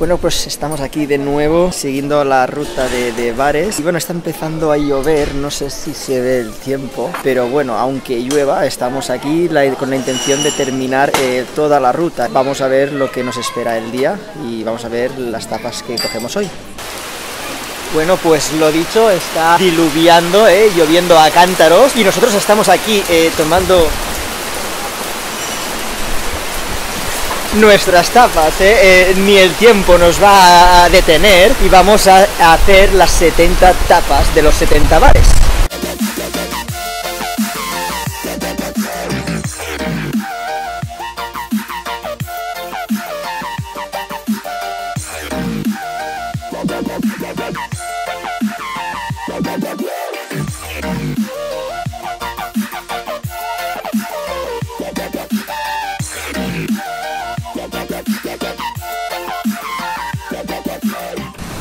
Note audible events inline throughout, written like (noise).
Bueno, pues estamos aquí de nuevo siguiendo la ruta de, bares y bueno, está empezando a llover, no sé si se ve el tiempo, pero bueno, aunque llueva, estamos aquí con la intención de terminar eh, toda la ruta. Vamos a ver lo que nos espera el día y vamos a ver las tapas que cogemos hoy. Bueno, pues lo dicho, está diluviando, eh, lloviendo a cántaros y nosotros estamos aquí eh, tomando nuestras tapas, ¿eh? ¿eh? ni el tiempo nos va a detener y vamos a hacer las 70 tapas de los 70 bares.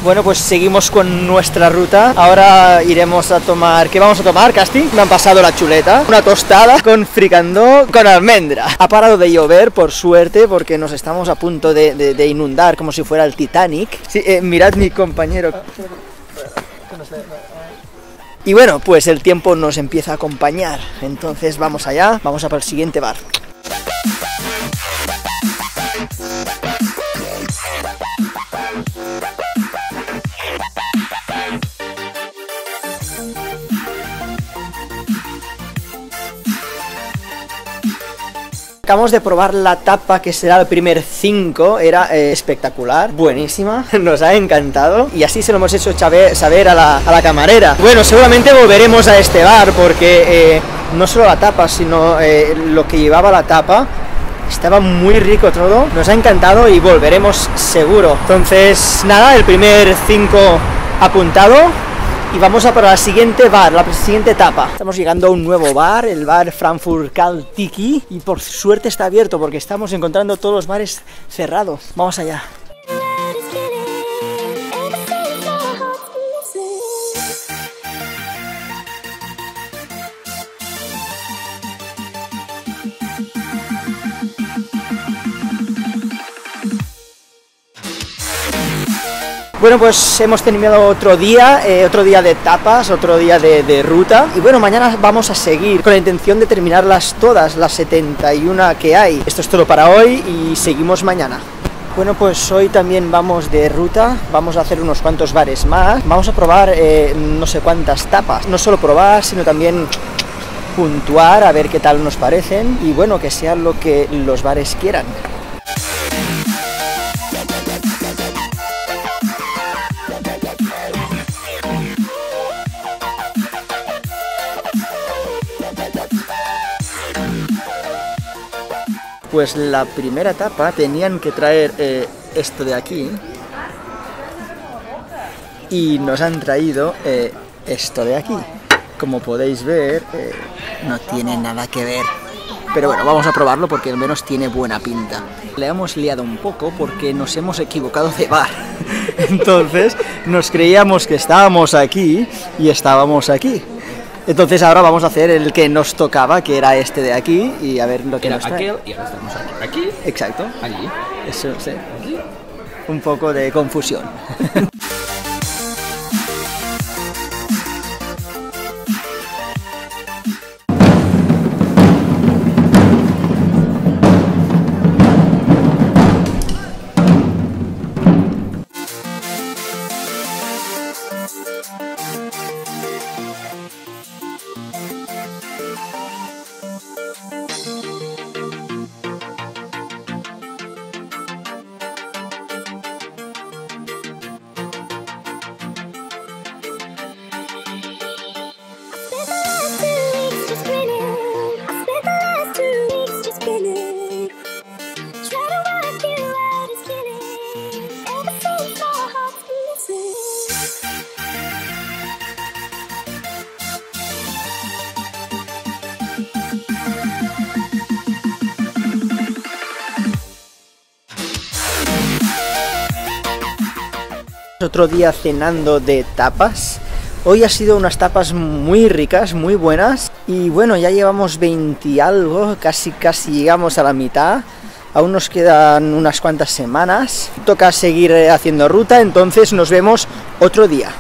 Bueno, pues seguimos con nuestra ruta. Ahora iremos a tomar... ¿Qué vamos a tomar, Casti? Me han pasado la chuleta. Una tostada con fricandó con almendra. Ha parado de llover, por suerte, porque nos estamos a punto de, de, de inundar como si fuera el Titanic. Sí, eh, mirad mi compañero. Y bueno, pues el tiempo nos empieza a acompañar. Entonces vamos allá, vamos a por el siguiente bar. Acabamos de probar la tapa que será el primer 5, era eh, espectacular, buenísima, (laughs) nos ha encantado. Y así se lo hemos hecho saber a la, camarera. Bueno, seguramente volveremos a este bar porque eh, no solo la tapa, sino eh, lo que llevaba la tapa. Estaba muy rico todo, nos ha encantado y volveremos seguro. Entonces, nada, el primer 5 apuntado, y vamos a por la siguiente bar, la siguiente etapa. Estamos llegando a un nuevo bar, el bar Frankfurt Kal Tiki, y por suerte está abierto porque estamos encontrando todos los bares cerrados. Vamos allá. Bueno, pues hemos terminado otro día, eh, otro día de tapas, otro día de, de, ruta. Y bueno, mañana vamos a seguir con la intención de terminarlas todas, las 71 que hay. Esto es todo para hoy y seguimos mañana. Bueno, pues hoy también vamos de ruta, vamos a hacer unos cuantos bares más. Vamos a probar eh, no sé cuántas tapas. No solo probar, sino también puntuar, a ver qué tal nos parecen. Y bueno, que sea lo que los bares quieran. Pues la primera etapa tenían que traer eh, esto de aquí y nos han traído eh, esto de aquí. Como podéis ver, eh, no tiene nada que ver. Pero bueno, vamos a probarlo porque al menos tiene buena pinta. Le hemos liado un poco porque nos hemos equivocado de bar. (laughs) Entonces nos creíamos que estábamos aquí y estábamos aquí. Entonces ahora vamos a hacer el que nos tocaba, que era este de aquí, y a ver lo que era nos trae. aquel y ahora estamos aquí. Aquí. Exacto. Allí. Eso, sí. Aquí. Un poco de confusión. (laughs) Otro día cenando de tapas. Hoy ha sido unas tapas muy ricas, muy buenas. Y bueno, ya llevamos 20 y algo, casi casi llegamos a la mitad. aún nos quedan unas cuantas semanas, toca seguir haciendo ruta, entonces nos vemos otro día.